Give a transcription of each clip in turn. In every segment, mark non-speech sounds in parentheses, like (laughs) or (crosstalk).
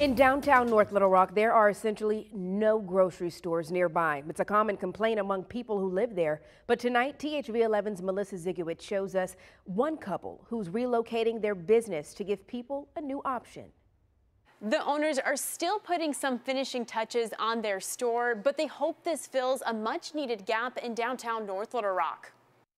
In downtown North Little Rock, there are essentially no grocery stores nearby. It's a common complaint among people who live there. But tonight, THV 11's Melissa Zygowicz shows us one couple who's relocating their business to give people a new option. The owners are still putting some finishing touches on their store, but they hope this fills a much needed gap in downtown North Little Rock.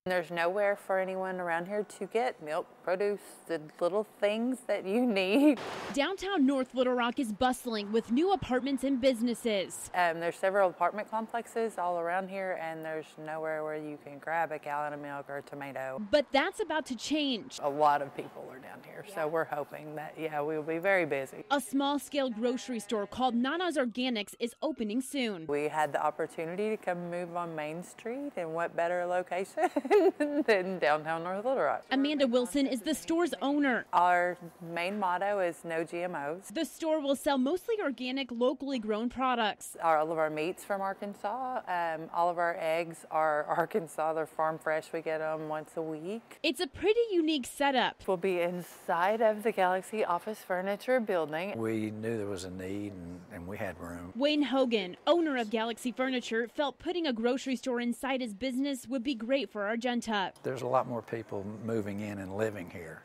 There's nowhere for anyone around here to get milk, produce, the little things that you need. Downtown North Little Rock is bustling with new apartments and businesses. Um, there's several apartment complexes all around here, and there's nowhere where you can grab a gallon of milk or a tomato. But that's about to change. A lot of people are down here, so we're hoping that, yeah, we will be very busy. A small scale grocery store called Nana's Organix is opening soon. We had the opportunity to come move on Main Street, and what better location? (laughs) (laughs) than downtown North Little Rock. Amanda Wilson is the store's owner. Our main motto is no GMOs. The store will sell mostly organic, locally grown products. All of our meats from Arkansas, um, all of our eggs are (laughs) Arkansas. They're farm fresh. We get them once a week. It's a pretty unique setup. We'll be inside of the Galaxy office furniture building. We knew there was a need and, and we had room. Wayne Hogan, owner of Galaxy Furniture, felt putting a grocery store inside his business would be great for our Argenta. There's a lot more people moving in and living here,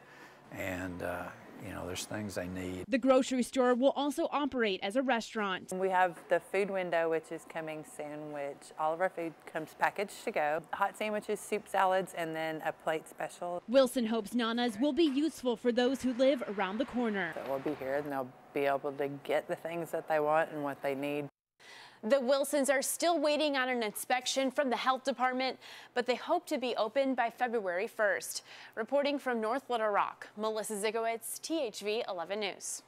and uh, you know, there's things they need. The grocery store will also operate as a restaurant. We have the food window, which is coming soon, which all of our food comes packaged to go. Hot sandwiches, soup salads, and then a plate special. Wilson hopes Nana's will be useful for those who live around the corner. So we'll be here and they'll be able to get the things that they want and what they need. The Wilsons are still waiting on an inspection from the health department, but they hope to be open by February 1st. Reporting from North Little Rock, Melissa Zygowicz, THV 11 News.